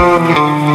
Thank